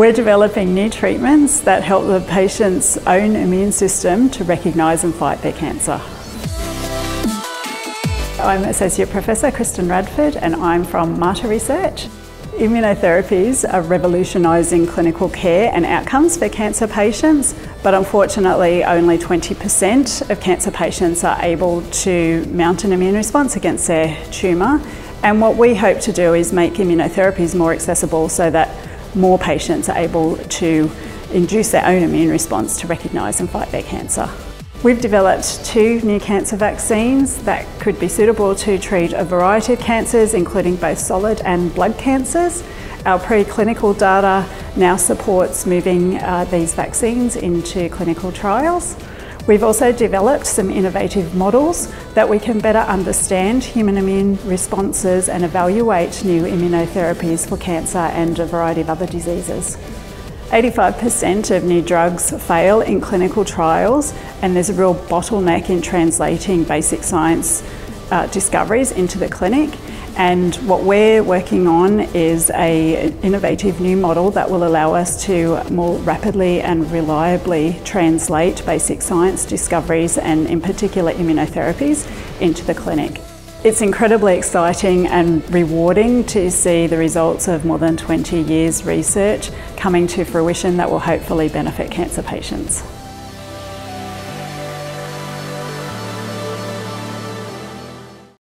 We're developing new treatments that help the patient's own immune system to recognise and fight their cancer. I'm Associate Professor Kristen Radford and I'm from Mater Research. Immunotherapies are revolutionising clinical care and outcomes for cancer patients, but unfortunately only 20% of cancer patients are able to mount an immune response against their tumour. And what we hope to do is make immunotherapies more accessible so that more patients are able to induce their own immune response to recognise and fight their cancer. We've developed two new cancer vaccines that could be suitable to treat a variety of cancers, including both solid and blood cancers. Our preclinical data now supports moving uh, these vaccines into clinical trials. We've also developed some innovative models that we can better understand human immune responses and evaluate new immunotherapies for cancer and a variety of other diseases. 85% of new drugs fail in clinical trials, and there's a real bottleneck in translating basic science uh, discoveries into the clinic. And what we're working on is a innovative new model that will allow us to more rapidly and reliably translate basic science discoveries and in particular immunotherapies into the clinic. It's incredibly exciting and rewarding to see the results of more than 20 years research coming to fruition that will hopefully benefit cancer patients.